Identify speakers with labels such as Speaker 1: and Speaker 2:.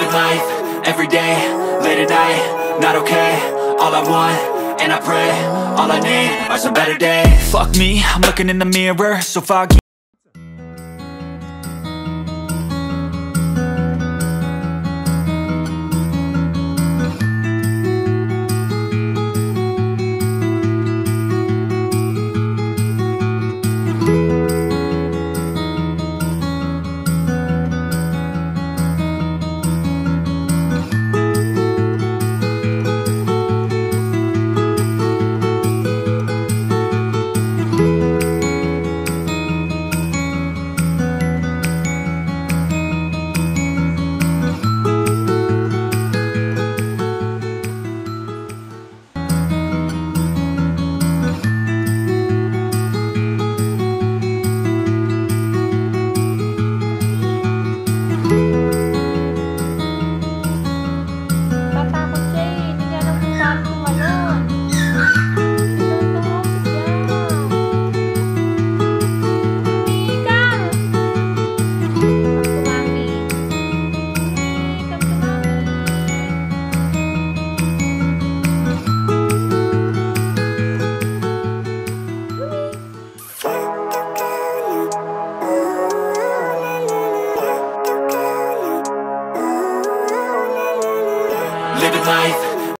Speaker 1: life, every day, late at night, not okay All I want, and I pray, all I need are some better days.
Speaker 2: Fuck me, I'm looking in the mirror, so foggy living life.